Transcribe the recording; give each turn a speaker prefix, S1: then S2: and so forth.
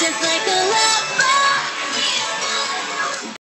S1: just like a love.